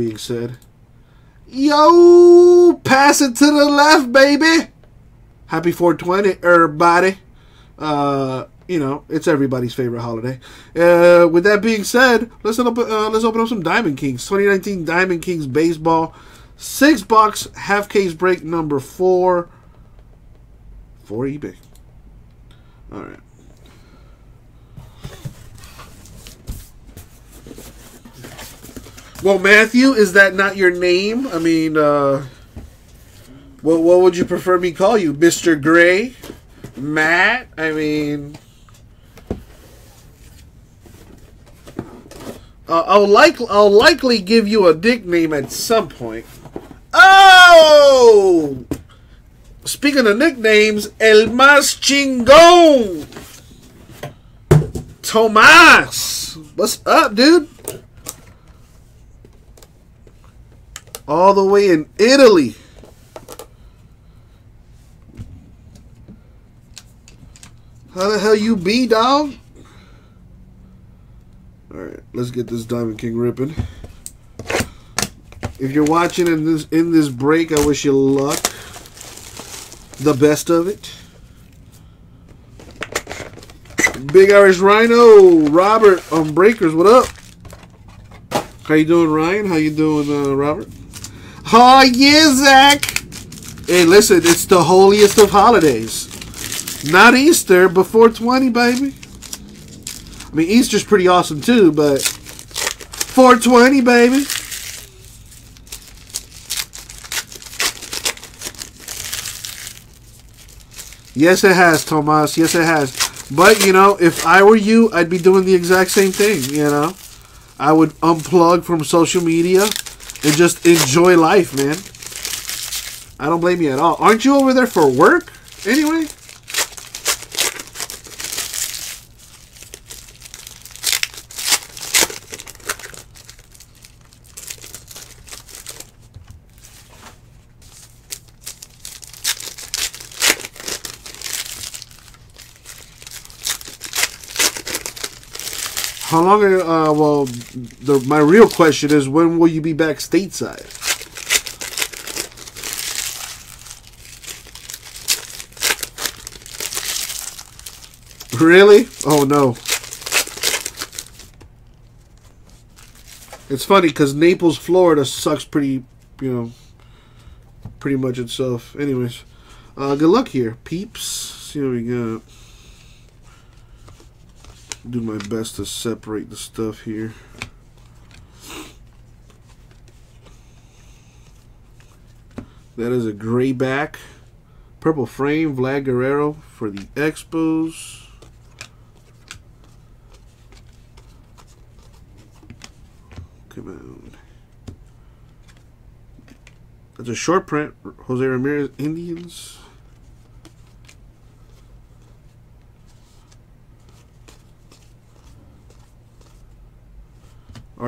being said, yo, pass it to the left, baby. Happy 420, everybody. Uh, you know, it's everybody's favorite holiday. Uh, with that being said, let's open, uh, let's open up some Diamond Kings. 2019 Diamond Kings baseball, six box half case break number four for eBay. All right. Well, Matthew, is that not your name? I mean, uh, what what would you prefer me call you, Mister Gray, Matt? I mean, uh, I'll like I'll likely give you a nickname at some point. Oh, speaking of nicknames, El Más Chingón, Tomas. What's up, dude? All the way in Italy. How the hell you be, dog? Alright, let's get this Diamond King ripping. If you're watching in this in this break, I wish you luck. The best of it. Big Irish Rhino, Robert on Breakers, what up? How you doing, Ryan? How you doing, uh, Robert? Oh, yeah, Zach. Hey, listen, it's the holiest of holidays. Not Easter, but 420, baby. I mean, Easter's pretty awesome, too, but 420, baby. Yes, it has, Tomas. Yes, it has. But, you know, if I were you, I'd be doing the exact same thing, you know? I would unplug from social media and just enjoy life, man. I don't blame you at all. Aren't you over there for work anyway? How long? Are, uh, well, the my real question is when will you be back stateside? Really? Oh no. It's funny because Naples, Florida sucks pretty, you know, pretty much itself. Anyways, uh, good luck here, peeps. See what we got do my best to separate the stuff here. That is a gray back. Purple frame, Vlad Guerrero for the Expos. Come on. That's a short print. Jose Ramirez, Indians.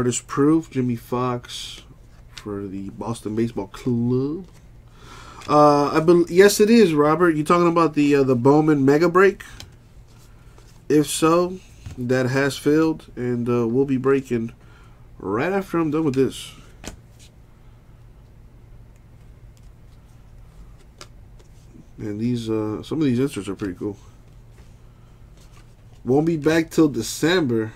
Artist Proof, Jimmie Foxx for the Boston Baseball Club. Uh, I bel yes, it is, Robert. You talking about the uh, the Bowman Mega Break? If so, that has filled, and uh, we'll be breaking right after I'm done with this. And these, uh, some of these inserts are pretty cool. Won't be back till December.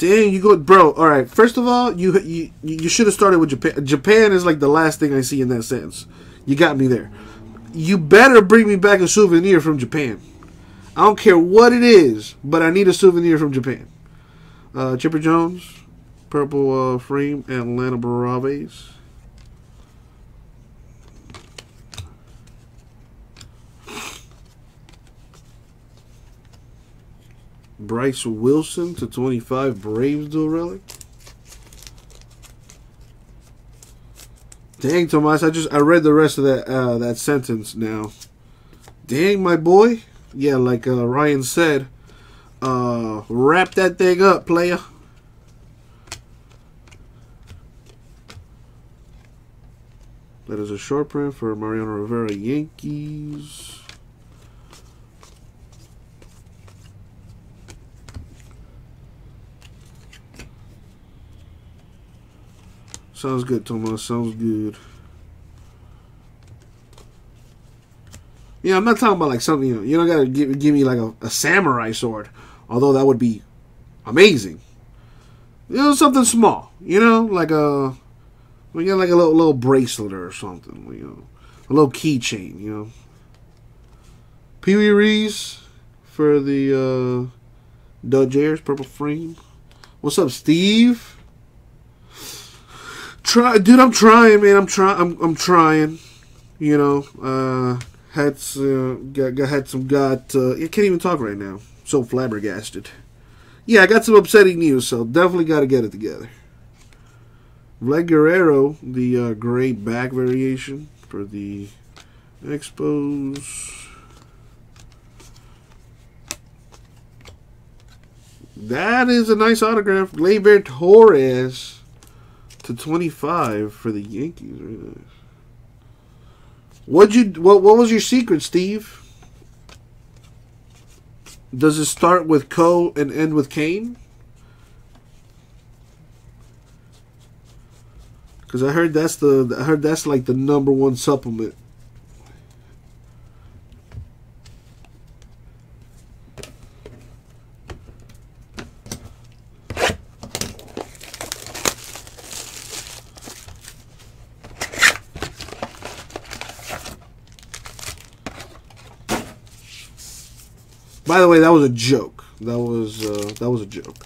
Dang, you go, bro. All right. First of all, you you you should have started with Japan. Japan is like the last thing I see in that sense. You got me there. You better bring me back a souvenir from Japan. I don't care what it is, but I need a souvenir from Japan. Uh, Chipper Jones, purple uh, frame, Atlanta Braves. Bryse Wilson to 25 Braves dual relic. Dang, Tomas, I just I read the rest of that uh, that sentence now. Dang, my boy. Yeah, like uh, Ryan said, uh, wrap that thing up, player. That is a short print for Mariano Rivera Yankees. Sounds good, Tomas. Sounds good. Yeah, I'm not talking about like something. You know, you don't gotta give, give me like a, a samurai sword, although that would be amazing. You know, something small. You know, like a we got like a little little bracelet or something. You know, a little keychain. You know, Pee Wee Reese for the uh, Dodgers purple frame. What's up, Steve? Try, dude. I'm trying, man. I'm trying. I'm, I'm trying. You know, uh, had uh, got, got had some got. Uh, I can't even talk right now. So flabbergasted. Yeah, I got some upsetting news, so definitely got to get it together. Vlad Guerrero, the uh, gray back variation for the Expos. That is a nice autograph. Gleyber Torres to 25 for the Yankees. Very nice. What'd you what what was your secret, Steve? Does it start with Co and end with Kane? Cuz I heard that's the I heard that's like the number one supplement. By the way, that was a joke. That was uh, that was a joke.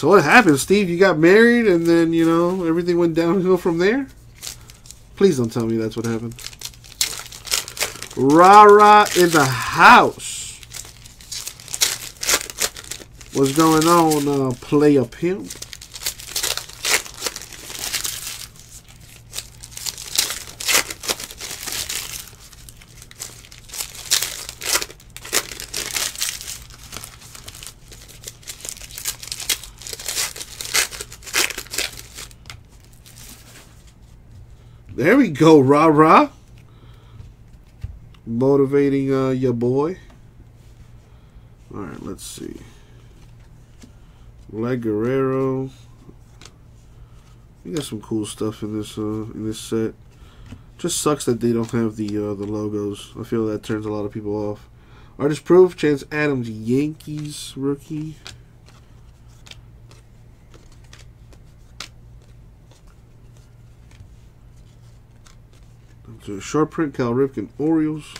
So what happened, Steve? You got married and then, you know, everything went downhill from there? Please don't tell me that's what happened. Rara in the house. What's going on, uh, play a pimp? There we go, rah rah. Motivating uh, your boy. All right, let's see. Vlad Guerrero. We got some cool stuff in this uh, in this set. Just sucks that they don't have the uh, the logos. I feel that turns a lot of people off. Artist proof, Chance Adams, Yankees rookie. So short print, Cal Ripken, Orioles.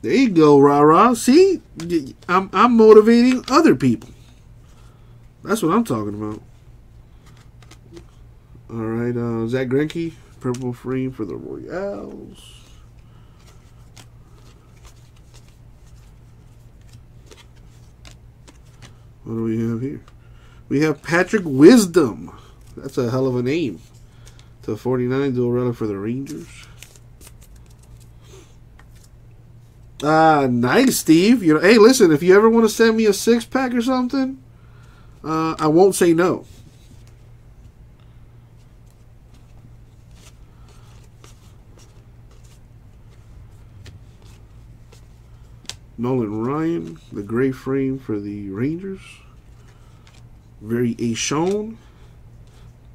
There you go, rah rah. See, I'm I'm motivating other people. That's what I'm talking about. All right, uh, Zack Greinke, purple frame for the Royals. What do we have here? We have Patrick Wisdom. That's a hell of a name. To 49 dual relic for the Rangers. Ah, uh, nice, Steve. You know, hey, listen, if you ever want to send me a six pack or something, uh, I won't say no. Nolan Ryan, the gray frame for the Rangers. Very A shown.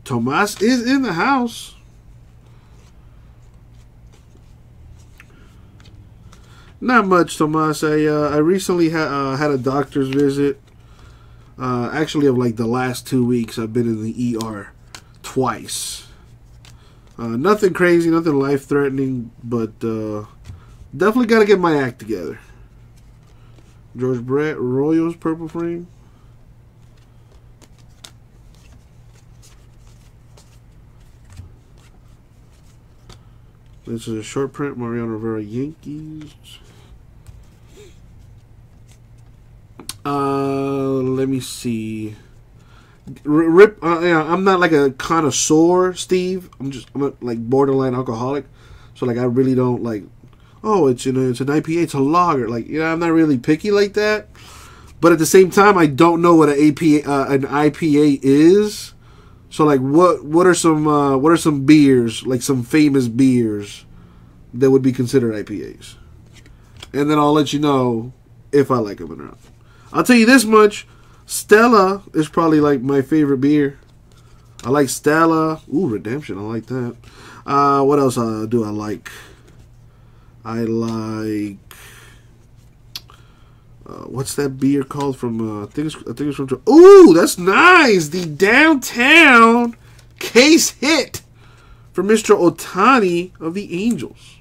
Tomas is in the house. Not much, Tomas. I uh, I recently ha uh, had a doctor's visit. Uh, actually, of like the last two weeks, I've been in the ER twice. Uh, nothing crazy, nothing life threatening, but uh, definitely got to get my act together. George Brett, Royals purple frame. This is a short print, Mariano Rivera Yankees. Uh, let me see. rip. Uh, yeah, I'm not like a connoisseur, Steve. I'm just I'm a, like borderline alcoholic. So like I really don't like. Oh, it's you know it's an IPA, it's a lager. Like you know I'm not really picky like that. But at the same time, I don't know what an APA uh, an IPA is. So like what what are some uh, what are some beers like some famous beers that would be considered IPAs? And then I'll let you know if I like them or not. I'll tell you this much: Stella is probably like my favorite beer. I like Stella. Ooh, Redemption. I like that. Uh, what else uh, do I like? I like. Uh, what's that beer called from? Uh, I think it's. I think it's from. Ooh, that's nice. The downtown case hit for Mr. Ohtani of the Angels.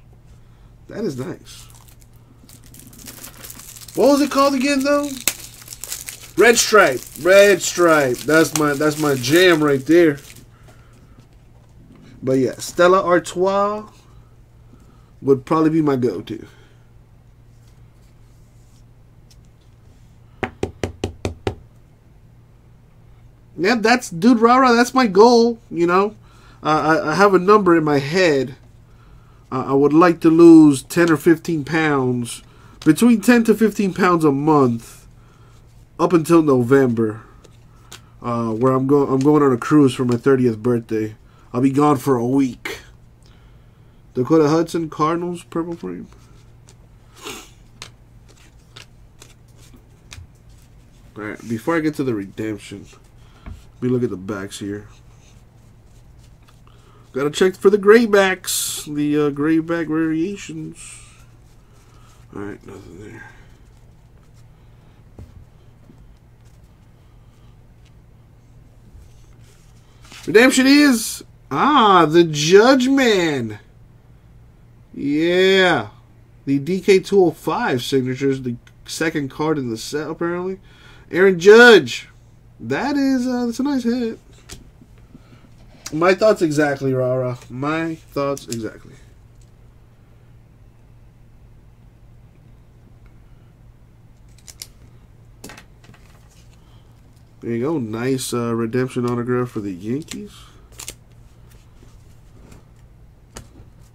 That is nice. What was it called again, though? Red Stripe. Red Stripe. That's my that's my jam right there. But yeah, Stella Artois would probably be my go-to. Yeah, that's dude, rah That's my goal. You know, uh, I, I have a number in my head. Uh, I would like to lose ten or fifteen pounds between 10 to 15 pounds a month up until November, uh, where I'm going. I'm going on a cruise for my 30th birthday. I'll be gone for a week. Dakota Hudson, Cardinals, purple frame. All right, before I get to the redemption, let me look at the backs here. Gotta check for the graybacks, the uh, grayback variations. Alright, nothing there. Redemption is ah the Judge Man. Yeah, the DK205 signature is the second card in the set apparently. Aaron Judge, that is uh, that's a nice hit. My thoughts exactly, Rara. My thoughts exactly. There you go. Nice uh, redemption autograph for the Yankees.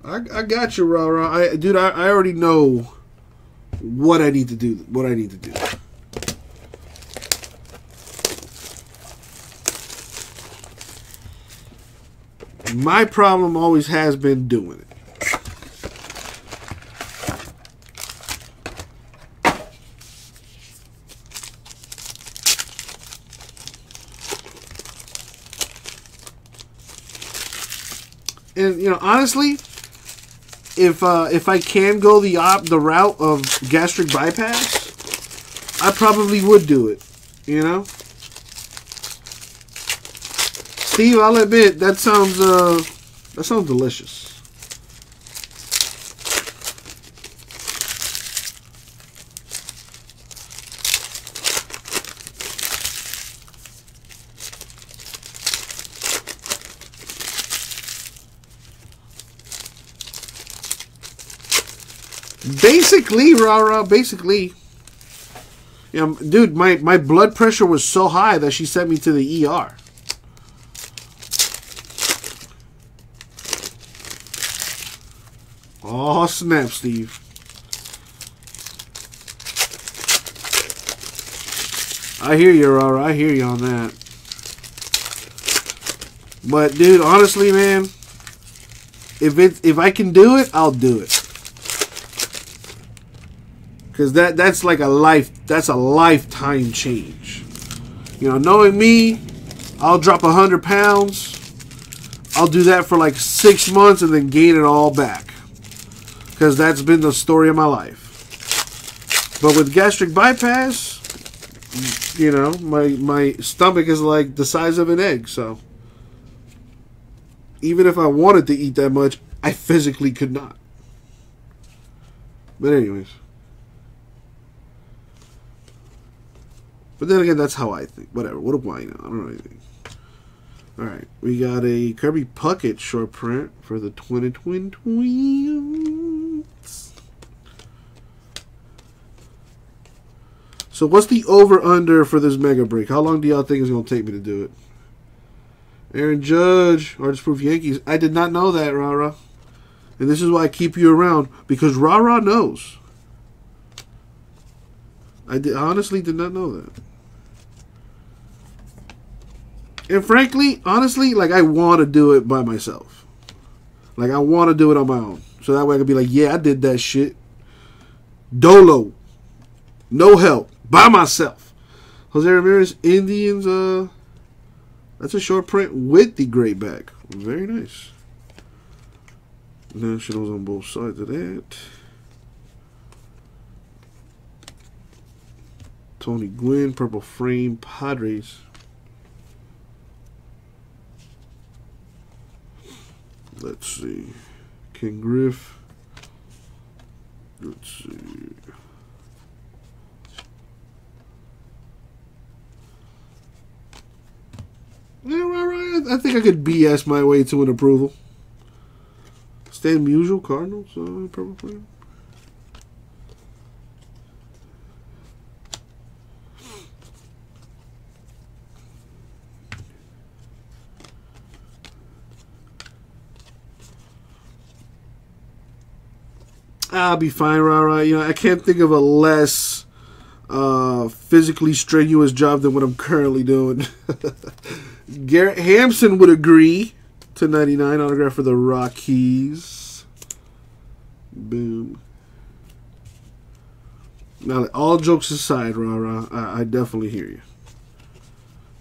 I, I got you, Ra Ra. I, dude, I, I already know what I need to do. What I need to do. My problem always has been doing it. and you know, honestly, if uh, if I can go the op the route of gastric bypass, I probably would do it. You know, Steve, I'll admit that sounds uh that sounds delicious. Basically, rah rah. Basically, yeah, dude, my my blood pressure was so high that she sent me to the ER. Oh snap, Steve. I hear you, Rara. I hear you on that. But dude, honestly, man, if it if I can do it, I'll do it because that that's like a life that's a lifetime change. You know knowing me i'll drop a hundred pounds i'll do that for like six months and then gain it all back. Because that's been the story of my life. But with gastric bypass you know my my stomach is like the size of an egg so. Even if i wanted to eat that much i physically could not. But anyways But then again, that's how I think. Whatever. What do I know? I don't know anything. Alright. We got a Kirby Puckett short print for the Twin Twin Twins. So what's the over under for this mega break? How long do y'all think it's gonna take me to do it? Aaron Judge, artist proof Yankees. I did not know that, Rara. And this is why I keep you around because Rara knows. I did, honestly did not know that. And frankly, honestly, like I want to do it by myself. Like I want to do it on my own. So that way I can be like, yeah, I did that shit. Dolo. No help. By myself. Jose Ramirez, Indians, uh that's a short print with the great back. Very nice. Nationals on both sides of that. Tony Gwynn, purple frame, Padres. Let's see. King Griff. Let's see. Yeah, right, right. I think I could BS my way to an approval. Stan Musial, Cardinals, uh, purple. I'll be fine, rah You know, I can't think of a less uh, physically strenuous job than what I'm currently doing. Garrett Hampson would agree to 99 autograph for the Rockies. Boom. Now, all jokes aside, rah I, I definitely hear you.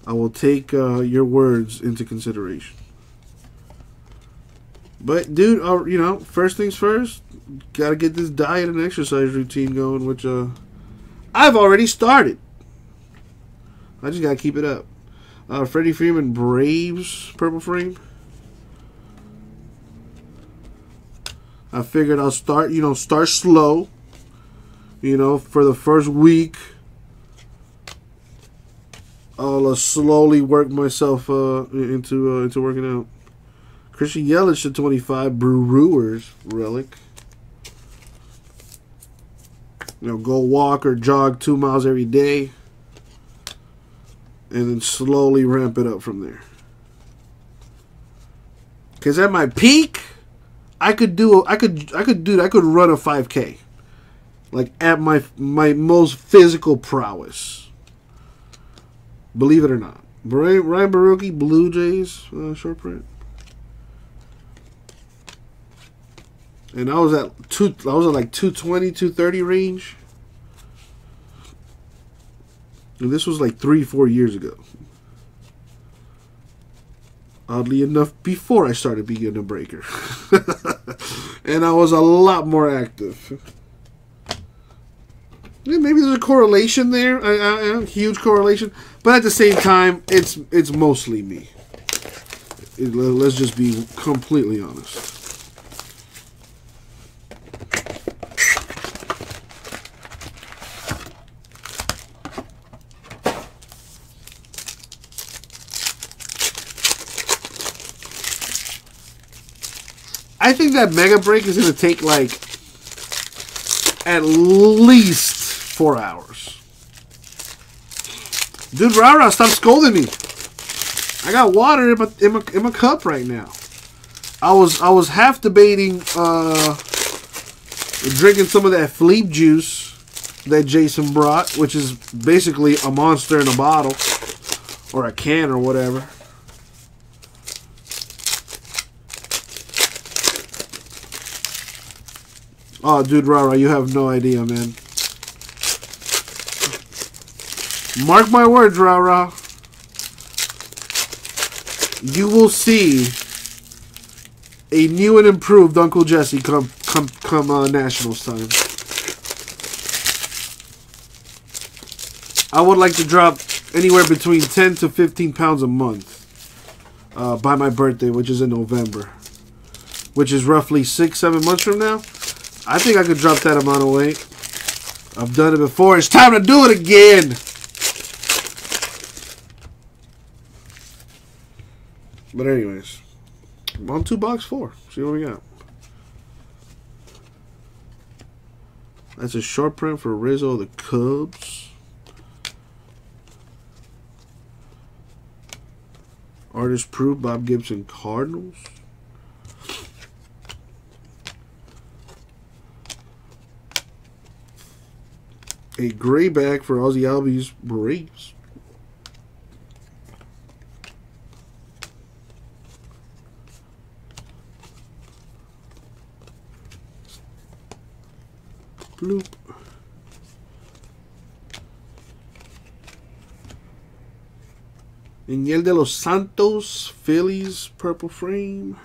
I will take uh, your words into consideration. But, dude, uh, you know, first things first, got to get this diet and exercise routine going, which uh, I've already started. I just got to keep it up. Uh, Freddie Freeman Braves purple frame. I figured I'll start, you know, start slow. You know, for the first week, I'll uh, slowly work myself uh, into uh, into working out. Christian Yelich to 25, Brewers relic. You know, go walk or jog two miles every day, and then slowly ramp it up from there. Cause at my peak, I could do I could I could do I could run a 5K, like at my my most physical prowess. Believe it or not, Ryan Borucki, Blue Jays uh, short print. And I was at two. I was at like 220, 230 range. And this was like three, four years ago. Oddly enough, before I started being a breaker, and I was a lot more active. Yeah, maybe there's a correlation there, a, a, a, huge correlation, but at the same time, it's it's mostly me. It, let's just be completely honest. I think that Mega Break is going to take like at least four hours. Dude, Rara, stop scolding me. I got water in my, in my, in my cup right now. I was I was half debating uh, drinking some of that Fleep juice that Jason brought, which is basically a monster in a bottle or a can or whatever. Oh, dude, Rara, you have no idea, man. Mark my words, Rara. You will see a new and improved Uncle Jesse come come come uh, Nationals time. I would like to drop anywhere between 10 to 15 pounds a month uh, by my birthday, which is in November, which is roughly six, seven months from now. I think I could drop that amount of weight. I've done it before. It's time to do it again. But anyways, on to box four. See what we got. That's a short print for Rizzo the Cubs. Artist proof Bob Gibson Cardinals. A grayback for Ozzie Albies Braves. Bloop. Enyel de los Santos, Phillies, purple frame.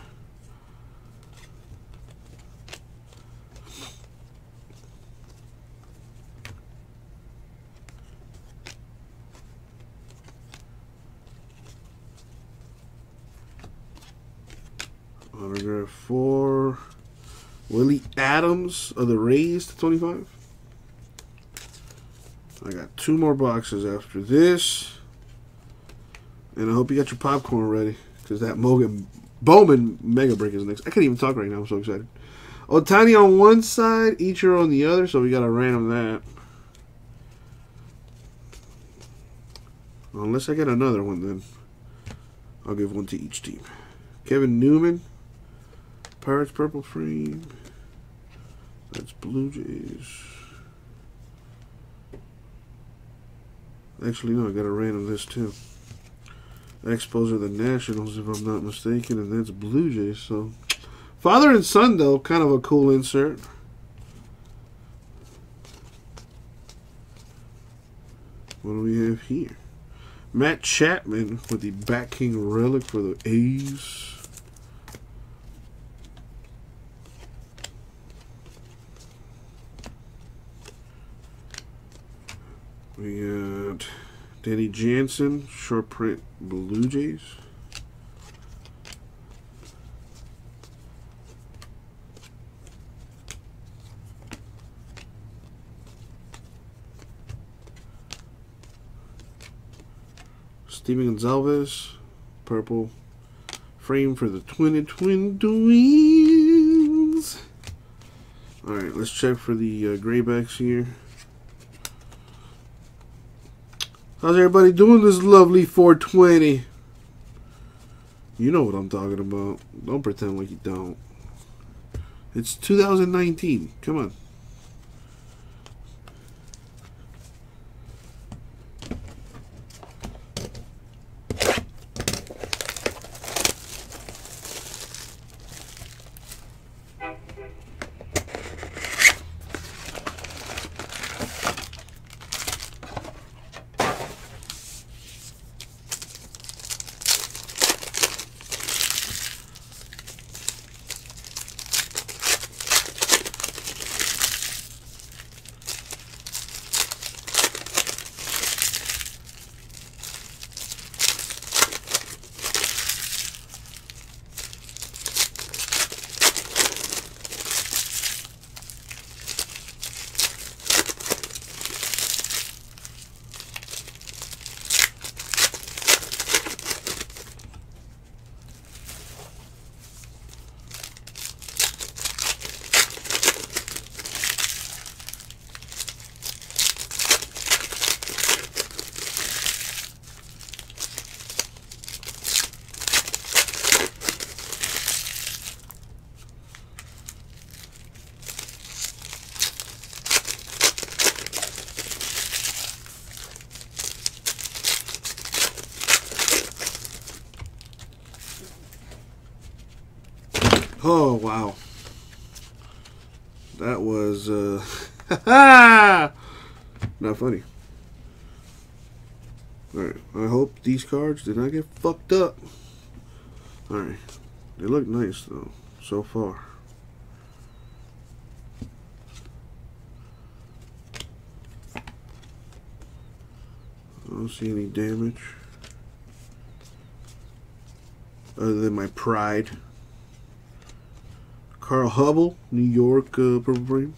Autograph for Willy Adames of the Rays to 25. I got two more boxes after this. And I hope you got your popcorn ready. Because that Mogan Bowman Mega Break is next. I can't even talk right now. I'm so excited. Ohtani on one side, Ichiro on the other. So we got to random that. Unless I get another one, then I'll give one to each team. Kevin Newman. Pirates purple frame. That's Blue Jays. Actually, no, I got a random this too. Expos are the Nationals, if I'm not mistaken, and that's Blue Jays. So, father and son, though, kind of a cool insert. What do we have here? Matt Chapman with the Bat King relic for the A's. We got Danny Jansen, short print Blue Jays. Steven Gonzalez, purple frame for the Twin and Twin Twins. Alright, let's check for the uh, graybacks here. How's everybody doing this lovely 420? You know what I'm talking about. Don't pretend like you don't. It's 2019. Come on. Oh, wow. That was, uh, not funny. Alright, I hope these cards did not get fucked up. Alright, they look nice though, so far. I don't see any damage. Other than my pride. Carl Hubbell, New York uh, purple frame.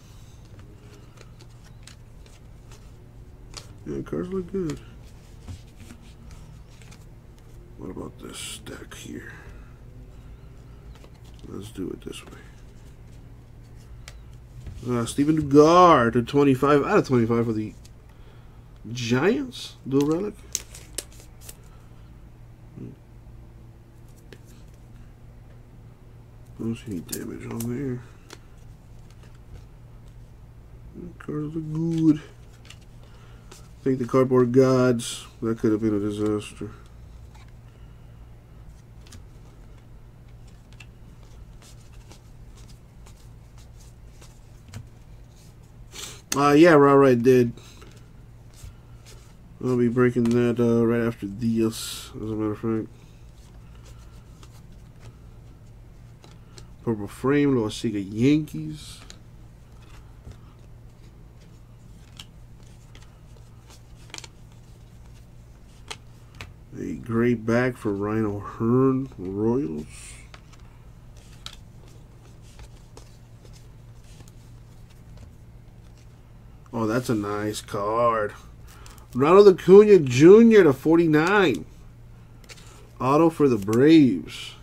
Yeah, cards look good. What about this stack here? Let's do it this way. Uh, Steven Duggar to 25 out of 25 for the Giants. Dual relic. Don't see any damage on there. Cards are good. I think the cardboard gods. That could have been a disaster. Uh, yeah, right, right, did. I'll be breaking that uh, right after this, as a matter of fact. Purple frame, Loaisiga Yankees. A great back for Rhino Hearn Royals. Oh, that's a nice card. Ronald Acuna Jr. to 49. Auto for the Braves.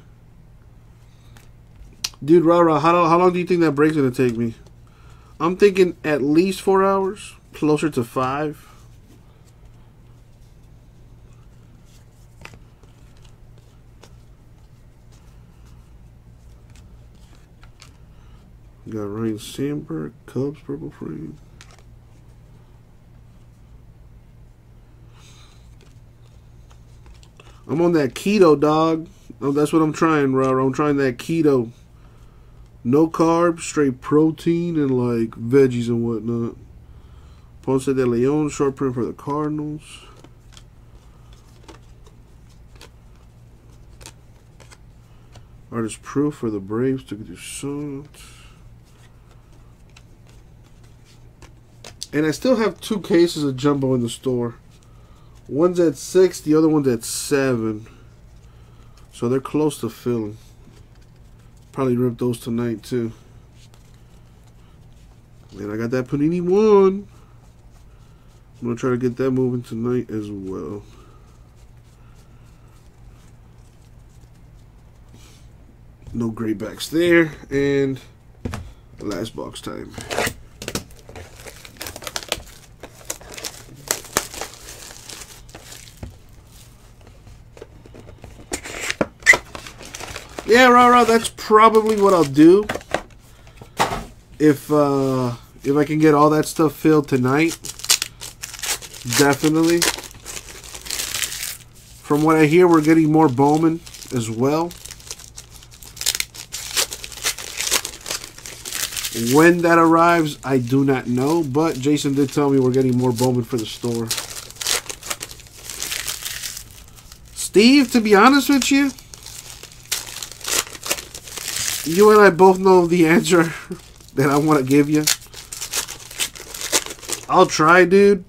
Dude, Rara, how, how long do you think that break's going to take me? I'm thinking at least four hours. Closer to five. Got Ryne Sandberg, Cubs, purple frame. I'm on that keto, dog. Oh, that's what I'm trying, bro. I'm trying that keto. No carbs, straight protein, and like veggies and whatnot. Ponce de Leon, short print for the Cardinals. Artist proof for the Braves to do something. And I still have two cases of jumbo in the store. One's at six, the other one's at seven. So they're close to filling. Probably rip those tonight too. And I got that Panini one. I'm gonna try to get that moving tonight as well. No gray backs there, and last box time. Yeah, rah, that's probably what I'll do. If uh, if I can get all that stuff filled tonight. Definitely. From what I hear, we're getting more Bowman as well. When that arrives, I do not know, but Jason did tell me we're getting more Bowman for the store. Steve, to be honest with you, you and I both know the answer that I want to give you. I'll try, dude.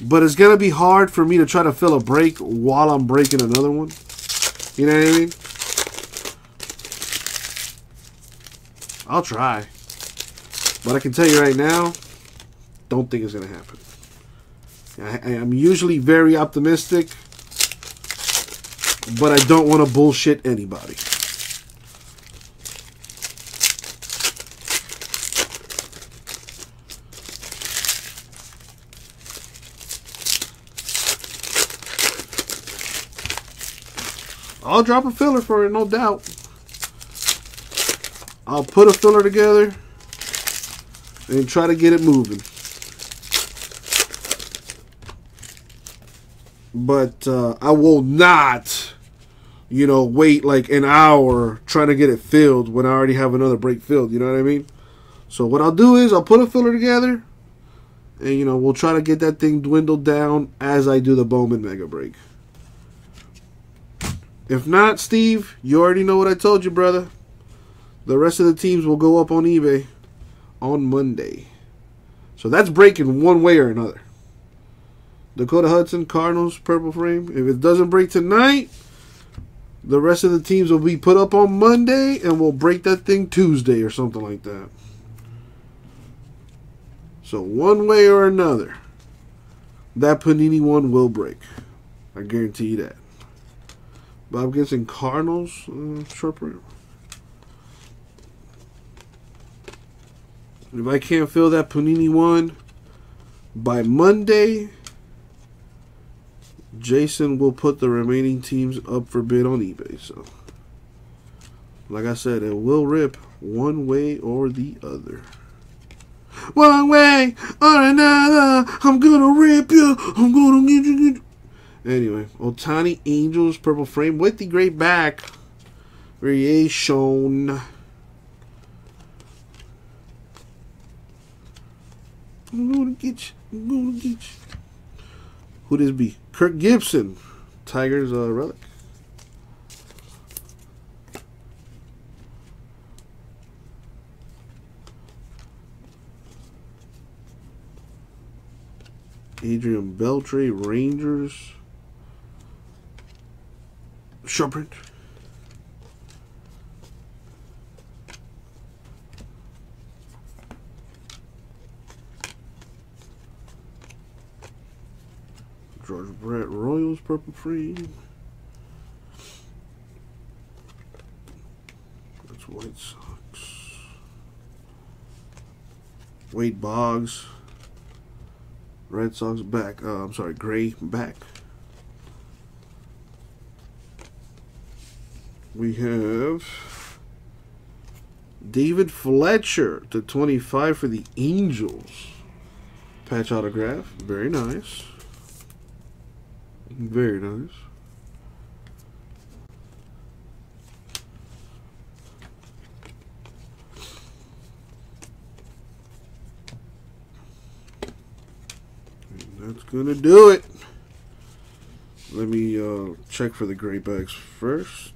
But it's going to be hard for me to try to fill a break while I'm breaking another one. You know what I mean? I'll try. But I can tell you right now, don't think it's going to happen. I, am usually very optimistic, but I don't want to bullshit anybody. I'll drop a filler for it, no doubt. I'll put a filler together and try to get it moving. But uh, I will not, you know, wait like an hour trying to get it filled when I already have another break filled. You know what I mean? So what I'll do is I'll put a filler together and, you know, we'll try to get that thing dwindled down as I do the Bowman Mega Break. If not, Steve, you already know what I told you, brother. The rest of the teams will go up on eBay on Monday. So that's breaking one way or another. Dakota Hudson, Cardinals, purple frame. If it doesn't break tonight, the rest of the teams will be put up on Monday and we'll break that thing Tuesday or something like that. So one way or another, that Panini one will break. I guarantee you that. Bob Gibson Cardinals uh, short print. If I can't fill that Panini one by Monday, Jason will put the remaining teams up for bid on eBay. So Like I said, it will rip one way or the other. One way or another, I'm gonna rip you. I'm gonna get you. Anyway, Ohtani Angels purple frame with the great back variation. I'm gonna get you. I'm gonna get you. Who this be? Kirk Gibson, Tigers uh, relic. Adrian Beltre, Rangers. Short print. George Brett Royals purple frame. That's White Sox. Wade Boggs. Red Sox back. Uh, I'm sorry, Gray back. We have David Fletcher to 25 for the Angels. Patch autograph. Very nice. Very nice. That's gonna do it. Let me uh, check for the gray backs first.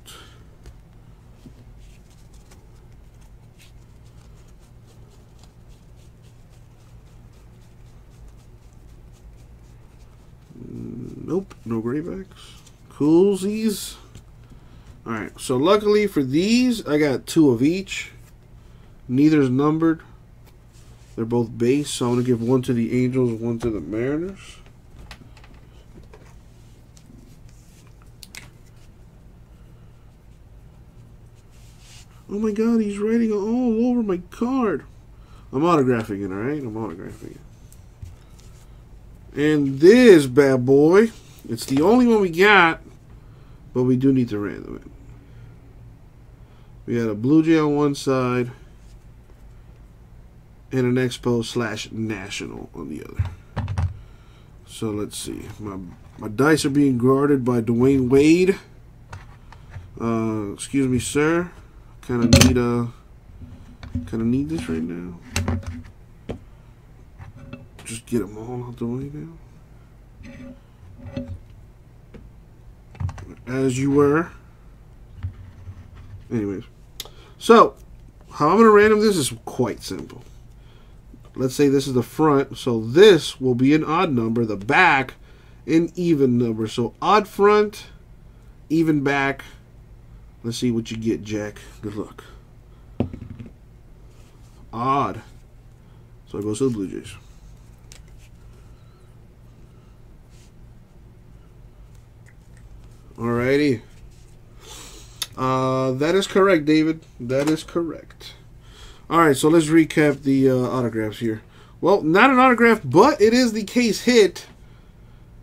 Graybacks. Coolsies. Alright, so luckily for these, I got two of each. Neither's numbered. They're both base, so I'm going to give one to the Angels, one to the Mariners. Oh my god, he's writing all over my card. I'm autographing it, alright? I'm autographing it. And this bad boy, it's the only one we got, but we do need to random it. We got a Blue Jay on one side and an Expo slash National on the other. So let's see. My my dice are being guarded by Dwayne Wade. Uh, excuse me, sir. Kind of need a. Kind of need this right now just get them all out the way now. As you were. Anyways. So, how I'm going to random this is quite simple. Let's say this is the front. So this will be an odd number. The back, an even number. So odd front, even back. Let's see what you get, Jack. Good luck. Odd. So it goes to the Blue Jays. Alrighty. Uh, that is correct, David. That is correct. Alright, so let's recap the uh, autographs here. Well, not an autograph, but it is the case hit.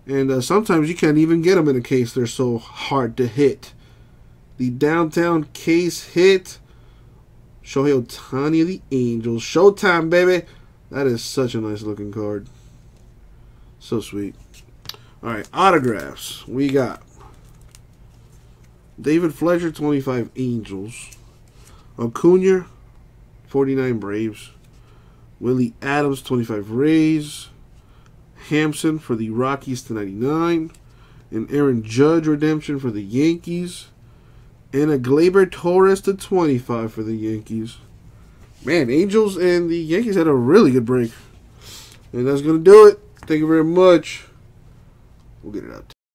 And uh, sometimes you can't even get them in a case. They're so hard to hit. The downtown case hit. Shohei Ohtani of the Angels. Showtime, baby. That is such a nice looking card. So sweet. Alright, autographs. We got David Fletcher, 25 Angels. Acuna, 49 Braves. Willy Adames, 25 Rays. Hampson for the Rockies to 99. And Aaron Judge redemption for the Yankees. And a Gleyber Torres to 25 for the Yankees. Man, Angels and the Yankees had a really good break. And that's going to do it. Thank you very much. We'll get it out.